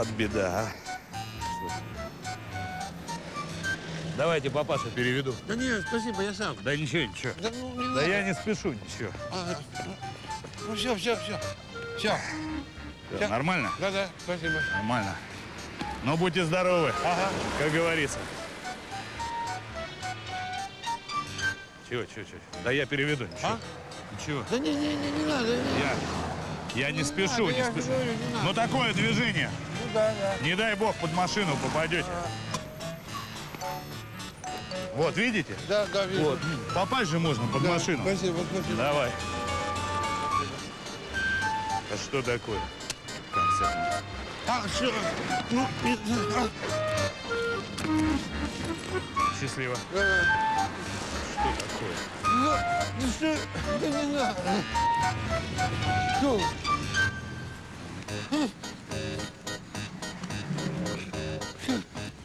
От беда, а. Давайте папаша переведу. Да нет, спасибо, я сам. Да ничего, ничего. Да ну не Да надо. я не спешу, ничего. Ага. Ну все, все, все. Все. Всё, Нормально? Да, да, спасибо. Нормально. Но будьте здоровы, Ага. как говорится. Чего, чего, чего? Да я переведу, ничего. А? Ничего. Да не, не, не, не надо. Не, Я, я не спешу, надо, не спешу. говорю, не надо. Ну такое движение. Да, да. Не дай бог под машину попадете. Вот, видите? Да, да, вижу. Вот. Попасть же можно под Да, машину. Спасибо, спасибо. Давай. А что такое? Этим? А, все. Ну, а, Счастливо. э, Что такое? ну, ну что, да не надо.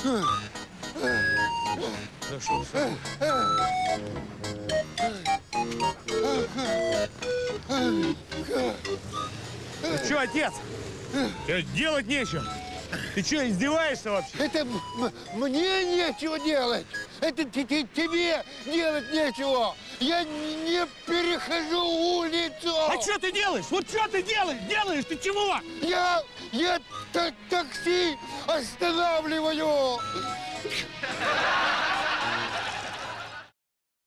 Ну, что отец? Тебе делать нечего. Ты что, издеваешься вообще? это мне нечего делать. Это те- те- тебе делать нечего. Я не перехожу улицу. А что ты делаешь? Вот что ты делаешь? Делаешь ты чего? Я, я та- такси останавливаю.